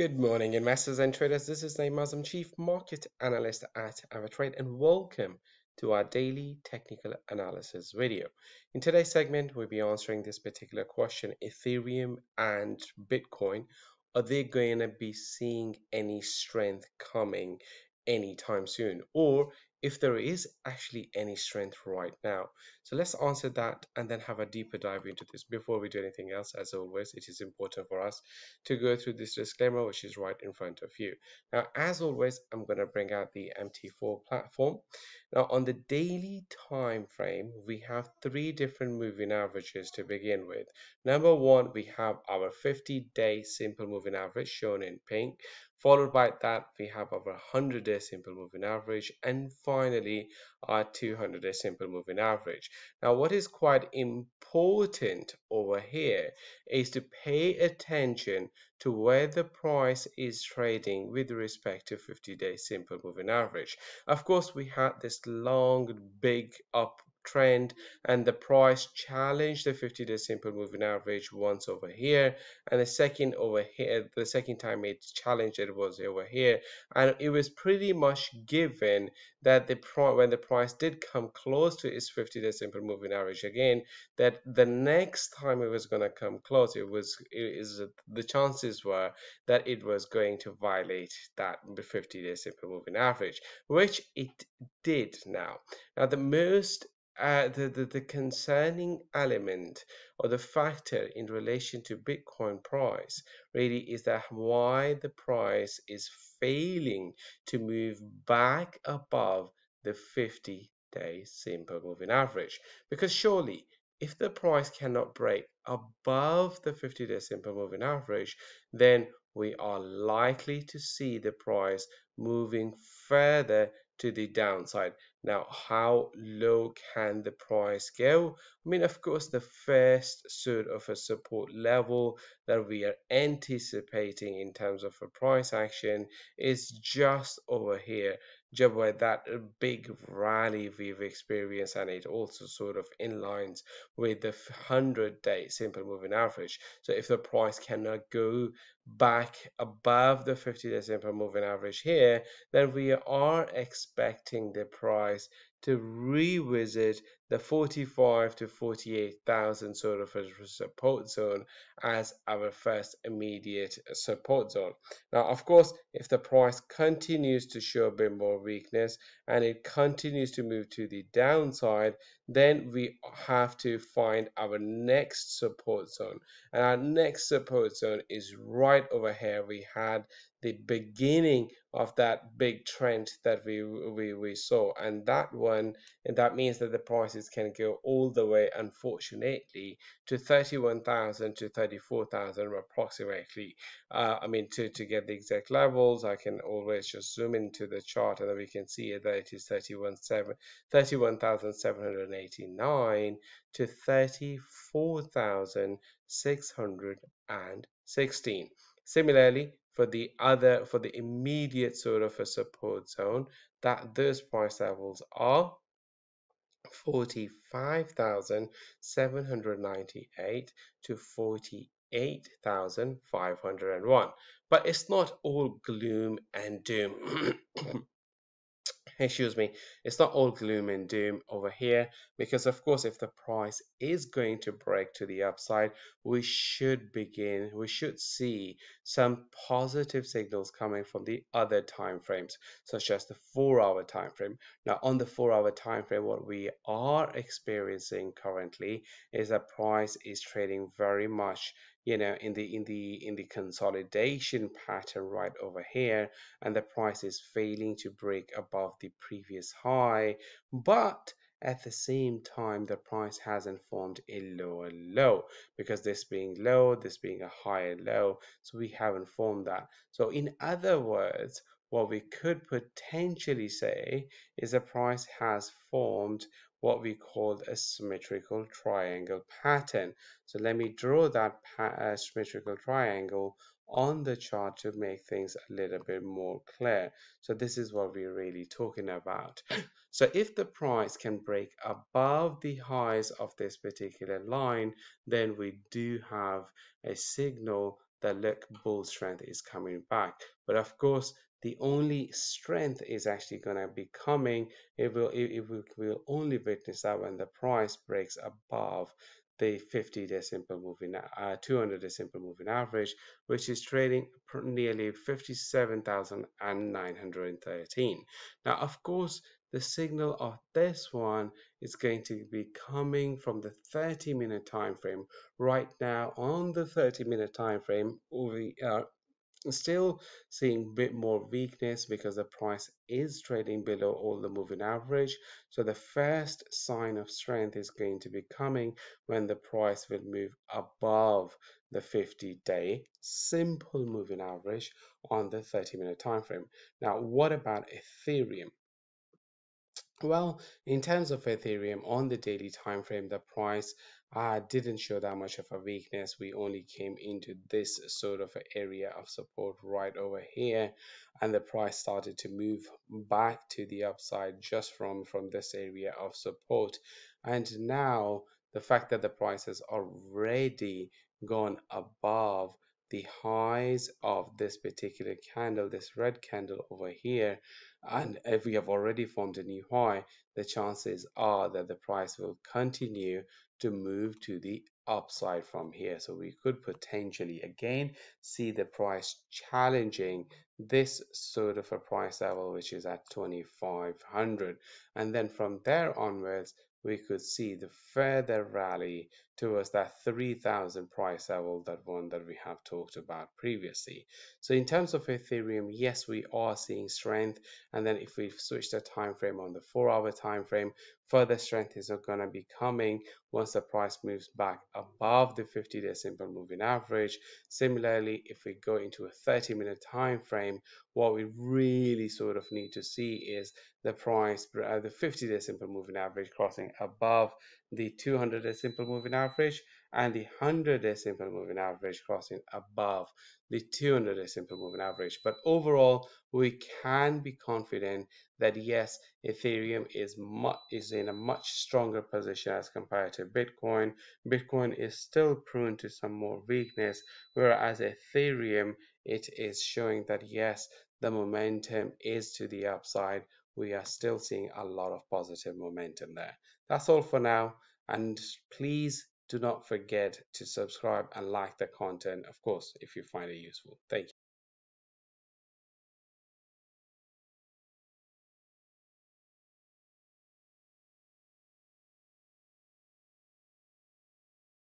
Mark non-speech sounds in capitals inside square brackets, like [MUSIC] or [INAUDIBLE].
Good morning, investors and traders. This is Aslam, Chief Market Analyst at AvaTrade, and welcome to our daily technical analysis video. In today's segment, we'll be answering this particular question Ethereum and Bitcoin. Are they going to be seeing any strength coming anytime soon? Or if there is actually any strength right now. So let's answer that and then have a deeper dive into this. Before we do anything else, as always, it is important for us to go through this disclaimer, which is right in front of you. Now, as always, I'm going to bring out the MT4 platform. Now, on the daily time frame, we have three different moving averages to begin with. Number one, we have our 50-day simple moving average shown in pink. Followed by that, we have our 100 day simple moving average and finally our 200 day simple moving average. Now, what is quite important over here is to pay attention to where the price is trading with respect to 50 day simple moving average. Of course, we had this long, big up trend and the price challenged the 50 day simple moving average once over here and the second over here the second time it challenged it was over here. And it was pretty much given that the when the price did come close to its 50 day simple moving average again that the next time it was going to come close it was it is the chances were that it was going to violate that 50 day simple moving average which it did now. Now the most uh, the, the, the concerning element or the factor in relation to Bitcoin price really is that why the price is failing to move back above the 50 day simple moving average. Because surely, if the price cannot break above the 50 day simple moving average, then we are likely to see the price moving further to the downside. Now, how low can the price go? I mean, of course, the first sort of a support level that we are anticipating in terms of a price action is just over here where that uh, big rally we've experienced and it also sort of inlines with the 100 day simple moving average. So if the price cannot go back above the 50 day simple moving average here then we are expecting the price to revisit the 45 to 48,000 sort of a support zone as our first immediate support zone. Now, of course, if the price continues to show a bit more weakness and it continues to move to the downside, then we have to find our next support zone. And our next support zone is right over here. We had the beginning of that big trend that we, we, we saw. And that one, and that means that the prices can go all the way, unfortunately, to 31,000 to 34,000 approximately. Uh, I mean, to, to get the exact levels, I can always just zoom into the chart and then we can see that it is 31,789 to 34,616. Similarly, for the other for the immediate sort of a support zone that those price levels are 45,798 to 48,501 but it's not all gloom and doom [CLEARS THROAT] [LAUGHS] excuse me, it's not all gloom and doom over here because of course if the price is going to break to the upside, we should begin, we should see some positive signals coming from the other time frames such as the four hour time frame. Now on the four hour time frame, what we are experiencing currently is that price is trading very much you know in the in the in the consolidation pattern right over here and the price is failing to break above the previous high but at the same time the price hasn't formed a lower low. Because this being low this being a higher low so we haven't formed that. So in other words what we could potentially say is the price has formed what we call a symmetrical triangle pattern. So let me draw that uh, symmetrical triangle on the chart to make things a little bit more clear. So this is what we're really talking about. [CLEARS THROAT] So if the price can break above the highs of this particular line, then we do have a signal that look bull strength is coming back but of course the only strength is actually going to be coming. It will it, will will only witness that when the price breaks above the 50 day simple moving uh, 200 day simple moving average which is trading nearly 57,913 now of course the signal of this one is going to be coming from the 30 minute time frame. Right now on the 30 minute time frame we are still seeing a bit more weakness because the price is trading below all the moving average. So the first sign of strength is going to be coming when the price will move above the 50 day simple moving average on the 30 minute time frame now what about ethereum well, in terms of Ethereum on the daily time frame, the price uh, didn't show that much of a weakness. We only came into this sort of area of support right over here, and the price started to move back to the upside just from from this area of support. And now the fact that the price has already gone above the highs of this particular candle, this red candle over here, and if we have already formed a new high, the chances are that the price will continue to move to the upside from here. So we could potentially again see the price challenging this sort of a price level, which is at 2500. And then from there onwards, we could see the further rally towards that 3000 price level that one that we have talked about previously. So in terms of ethereum yes we are seeing strength. And then if we switch the time frame on the four hour time frame further strength is going to be coming once the price moves back above the 50 day simple moving average. Similarly if we go into a 30 minute time frame what we really sort of need to see is the price uh, the 50 day simple moving average crossing above the 200 day simple moving average and the 100 day simple moving average crossing above the 200 day simple moving average. But overall we can be confident that yes ethereum is much is in a much stronger position as compared to bitcoin. Bitcoin is still prone to some more weakness whereas ethereum it is showing that yes the momentum is to the upside. We are still seeing a lot of positive momentum there that's all for now and please do not forget to subscribe and like the content of course if you find it useful. Thank you